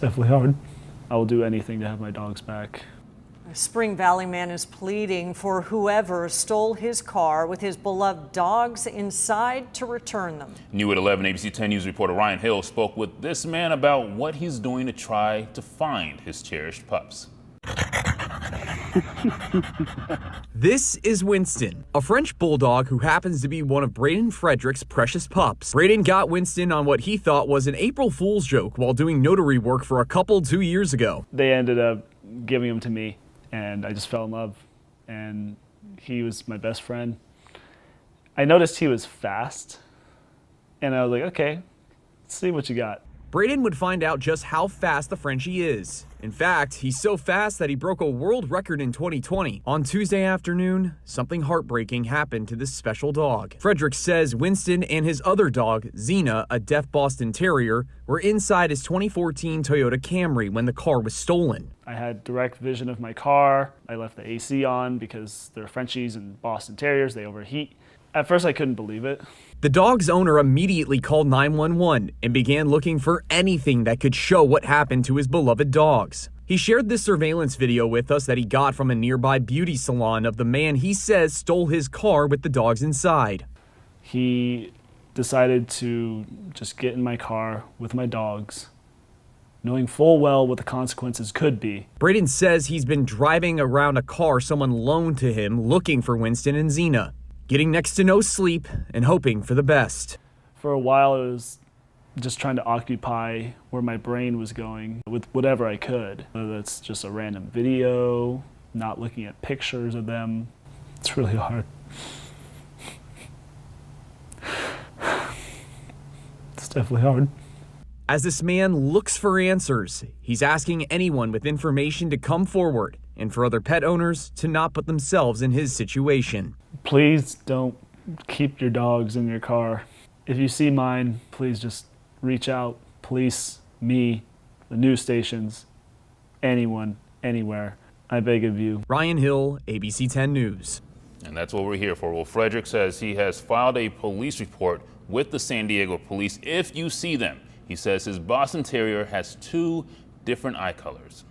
definitely hard. I will do anything to have my dogs back. A Spring Valley man is pleading for whoever stole his car with his beloved dogs inside to return them. New at 11, ABC 10 News reporter Ryan Hill spoke with this man about what he's doing to try to find his cherished pups. This is Winston, a French bulldog who happens to be one of Braden Frederick's precious pups. Braden got Winston on what he thought was an April Fool's joke while doing notary work for a couple two years ago. They ended up giving him to me, and I just fell in love. And he was my best friend. I noticed he was fast, and I was like, okay, let's see what you got. Braden would find out just how fast the Frenchie is. In fact, he's so fast that he broke a world record in 2020. On Tuesday afternoon, something heartbreaking happened to this special dog. Frederick says Winston and his other dog, Xena, a deaf Boston Terrier, were inside his 2014 Toyota Camry when the car was stolen. I had direct vision of my car. I left the AC on because they're Frenchies and Boston Terriers, they overheat. At first, I couldn't believe it. The dog's owner immediately called 911 and began looking for anything that could show what happened to his beloved dogs. He shared this surveillance video with us that he got from a nearby beauty salon of the man he says stole his car with the dogs inside. He decided to just get in my car with my dogs, knowing full well what the consequences could be. Braden says he's been driving around a car someone loaned to him looking for Winston and Xena, getting next to no sleep and hoping for the best. For a while, it was just trying to occupy where my brain was going with whatever I could. Whether that's just a random video, not looking at pictures of them. It's really hard. It's definitely hard. As this man looks for answers, he's asking anyone with information to come forward and for other pet owners to not put themselves in his situation. Please don't keep your dogs in your car. If you see mine, please just reach out. Police, me, the news stations, anyone, anywhere. I beg of you. Ryan Hill, ABC 10 News. And that's what we're here for. Well, Frederick says he has filed a police report with the San Diego police if you see them. He says his Boston Terrier has two different eye colors.